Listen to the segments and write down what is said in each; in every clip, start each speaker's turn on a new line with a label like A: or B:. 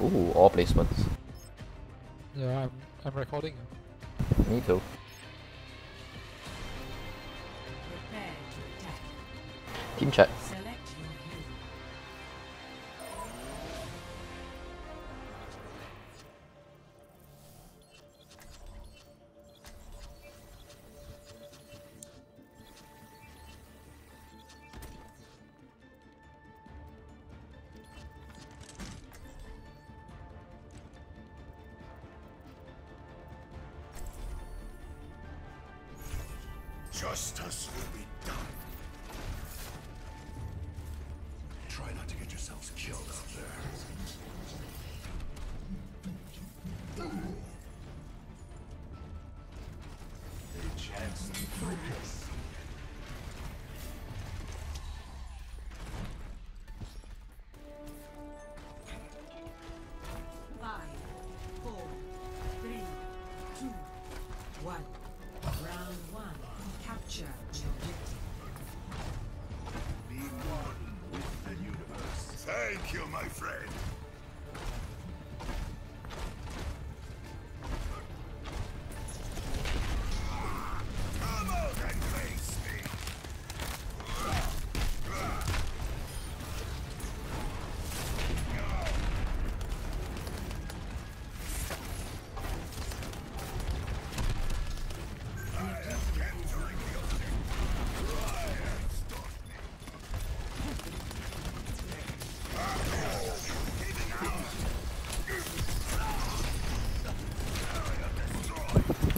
A: Ooh, all placements.
B: Yeah, I'm, I'm recording.
A: Me too. Team chat.
C: Focus.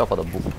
A: 笑
C: 话都不。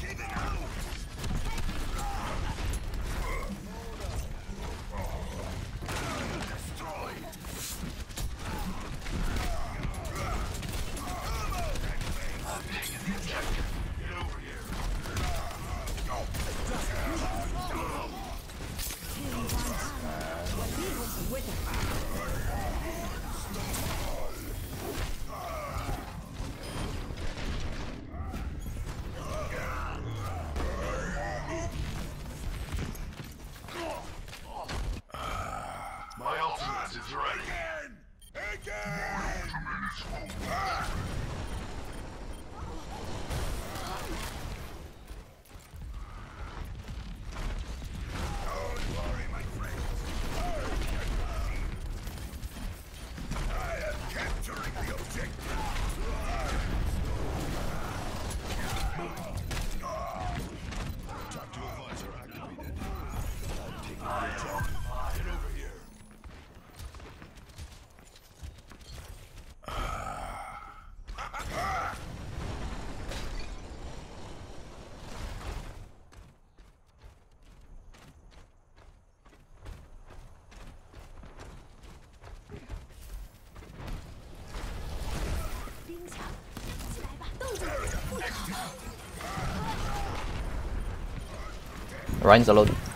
C: grinds a lot.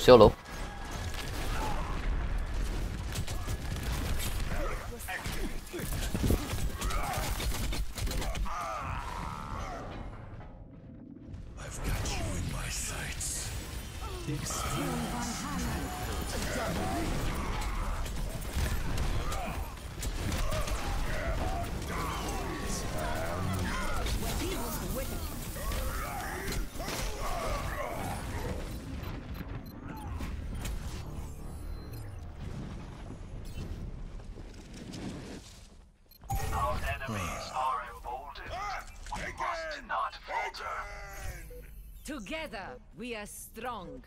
C: 修一
D: Together, we are strong.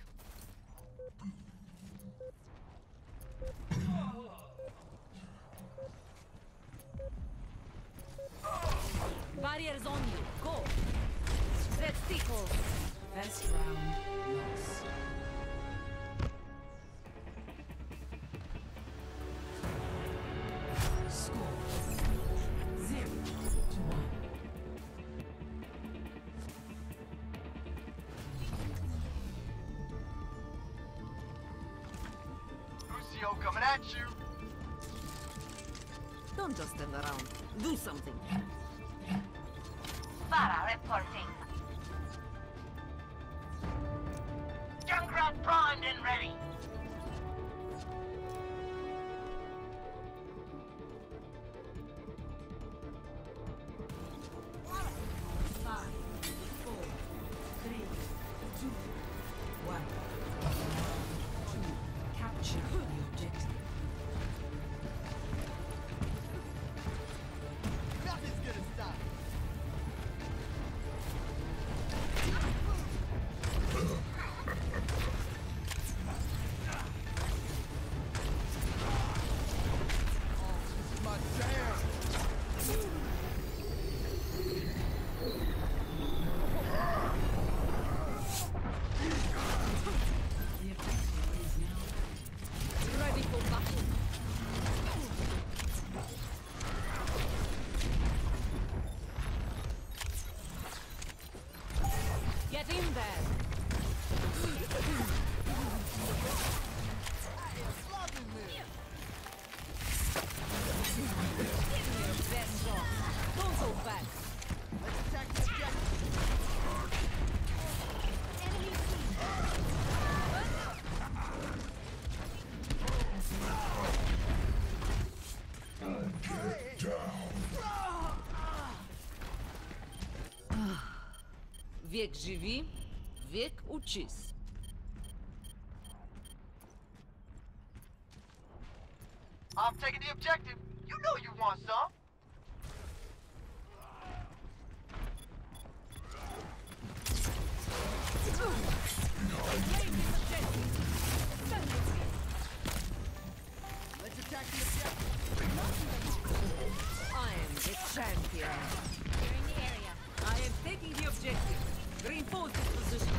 D: Barriers on you. Go. Tickles. First round
E: Lucio coming at you.
D: Don't just stand around. Do something.
F: Pharah reporting. Junkrat primed and ready.
D: Get in there! Wiek żywi, wiek uczys.
E: I'm taking the objective. You know you want some. Let's attack the objective.
D: I am the champion. Reinforce this position.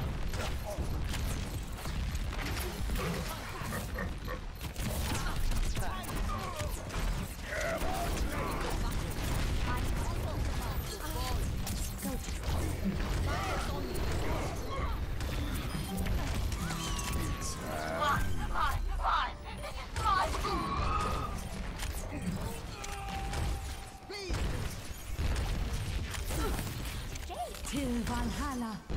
D: Till Valhalla.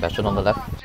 G: Bastion on the left.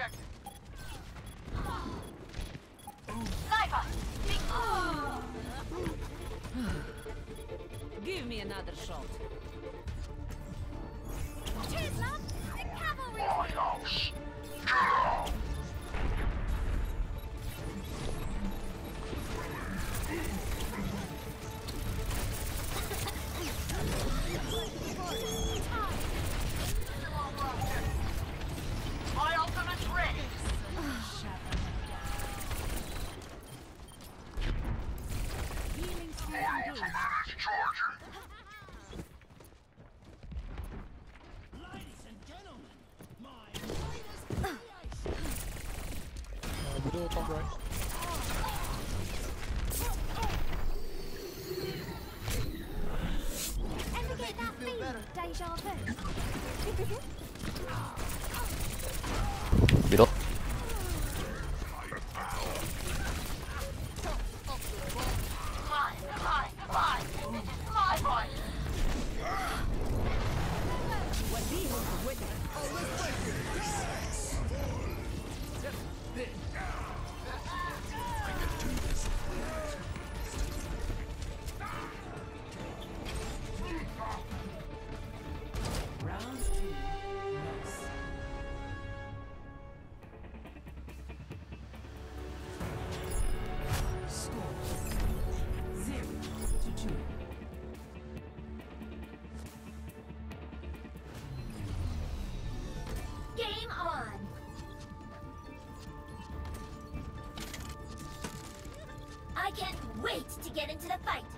D: get into the fight.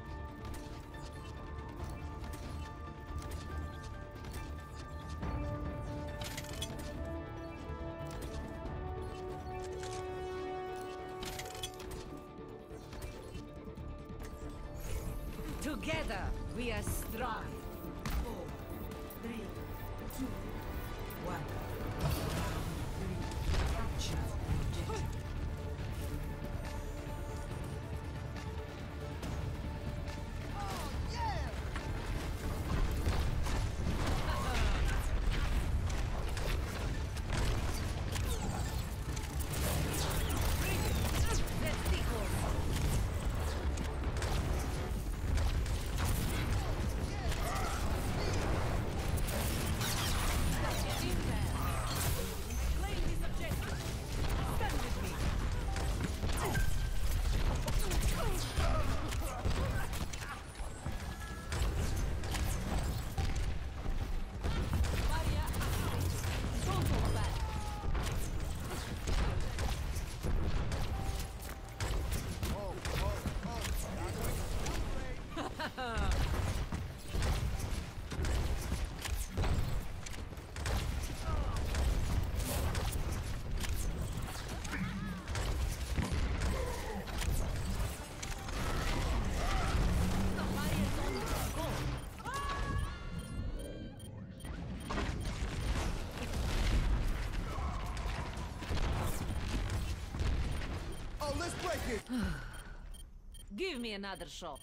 E: Let's
H: break it!
E: Give me another shot.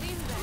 C: linda.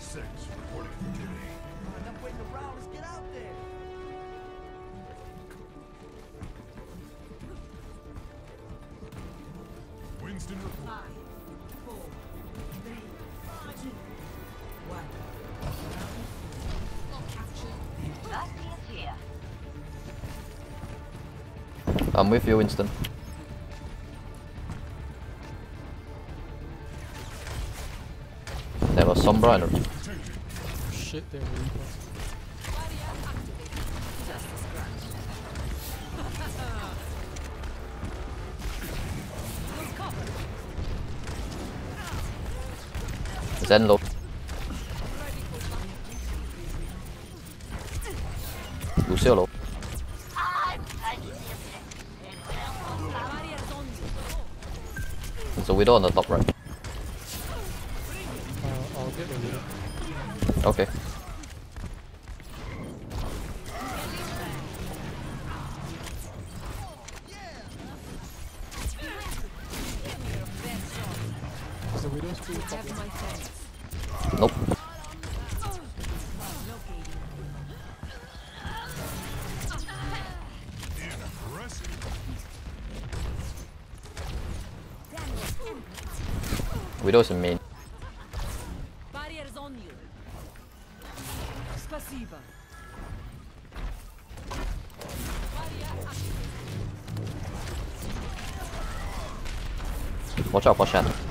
C: reporting for duty.
E: Enough waiting around. Let's get out there.
C: Winston report.
A: I'm with you, Winston. Sombra and
B: shit, they're Reaper.
A: Zen low. Lucio low.
F: I'm taking the objective.
D: Barriers on you.
A: There's a widow on the top right.
B: Is the Widow still top
D: Have my thanks.
A: Nope.
C: Impressive.
A: Widow's in main.
D: Barriers on you. Спасибо.
A: Watch out for Shannon.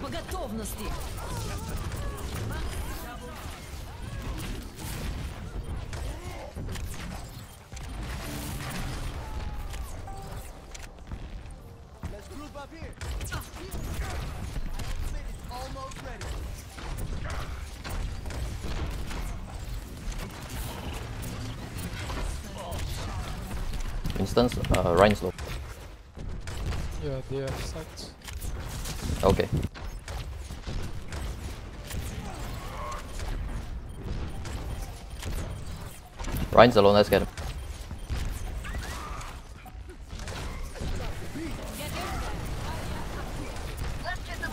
D: по готовности.
A: Instance, uh, Rein's low.
B: Yeah, they have.
A: Okay. Ryan's alone, let's get him.
F: Let's get them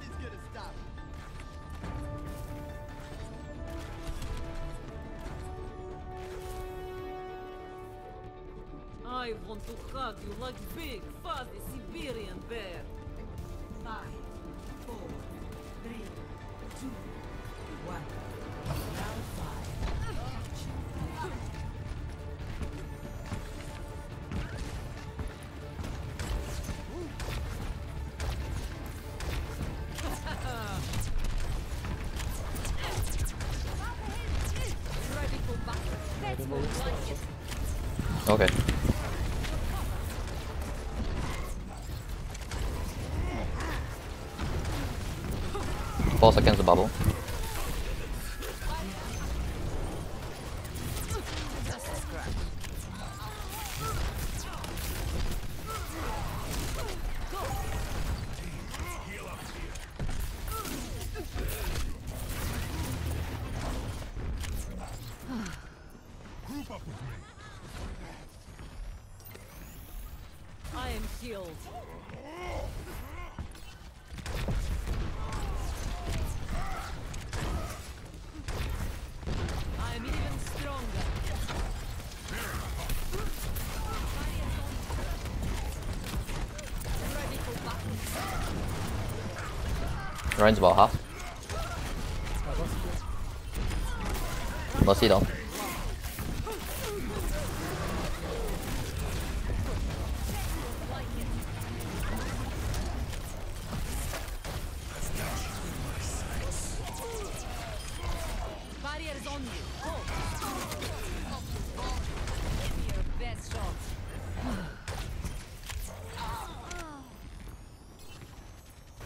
E: Nothing's gonna stop me.
D: I want to hug you like big, fuzzy Siberian bear. Five,
A: 4 seconds the bubble.
D: runs about half. Mostly down.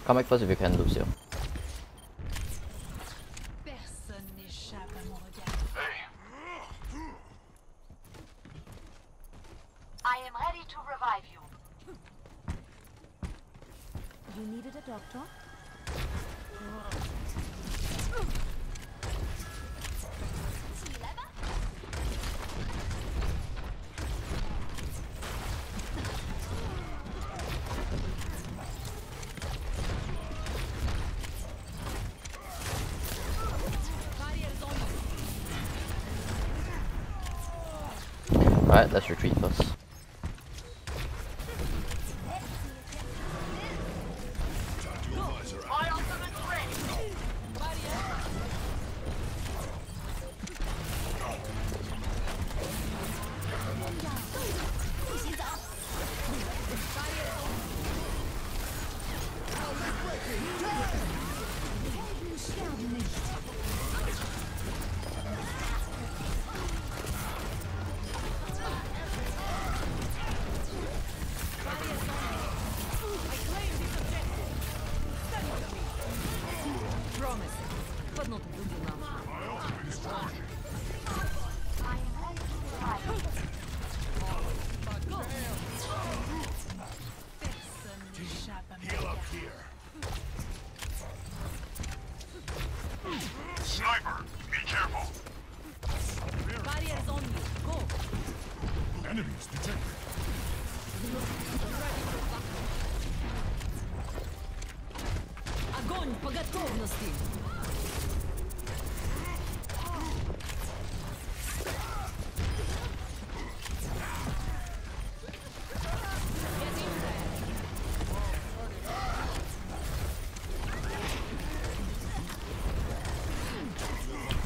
D: Come back first if you can, Lucio. let's retreat first.
E: Promise. But not good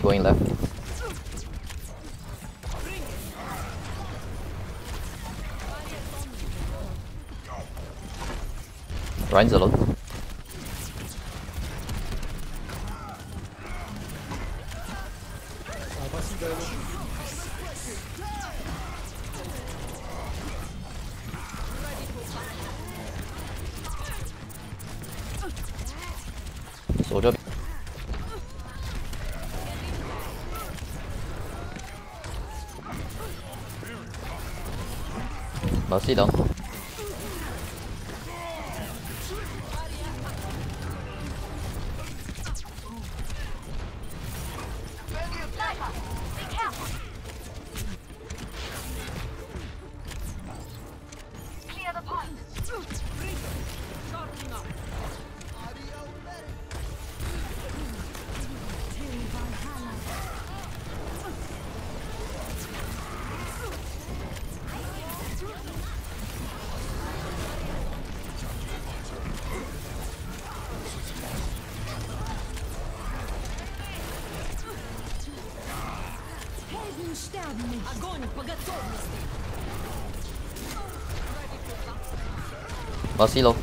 A: going
D: left. Ryan's alone.
G: 激动 Масштабный.
E: Огонь по готовности.
C: Василов.